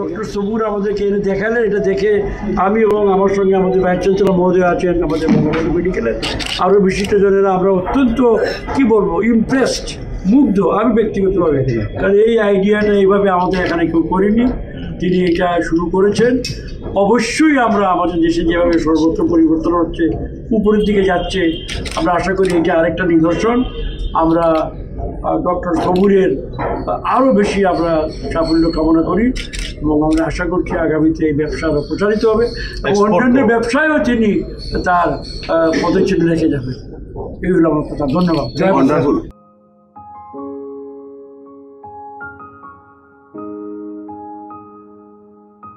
Doctor সবুর আমাদেরকে এনে দেখালেন, এটা দেখে আমি এবং আমার সঙ্গে আমাদের ভাইস চ্যান্সেলর মহোদয় আছেন আমাদের বঙ্গবন্ধু মেডিকেলের আরও বিশিষ্টজনেরা আমরা অত্যন্ত, কি বলব ইমপ্রেসড মুগ্ধ, আমি ব্যক্তিগতভাবে। কারণ এই আইডিয়াটা এইভাবে আমাদের এখানে কেউ করেনি, তিনি এটা শুরু করেছেন। অবশ্যই আমরা আমাদের দেশে যেভাবে সর্বত্র পরিবর্তন হচ্ছে, উপরের দিকে যাচ্ছে, আমরা আশা করি এটা আরেকটা নিদর্শন। আমরা ডক্টর সবুরের আরও বেশি আমরা সাফল্য কামনা করি। এবং আমরা আশা করছি আগামীতে এই ব্যবসা আরও প্রচারিত হবে এবং অন্যান্য ব্যবসায়ও তিনি তার আহ, পদচিহ্ন রেখে যাবেন। এগুলো আমার কথা। ধন্যবাদ.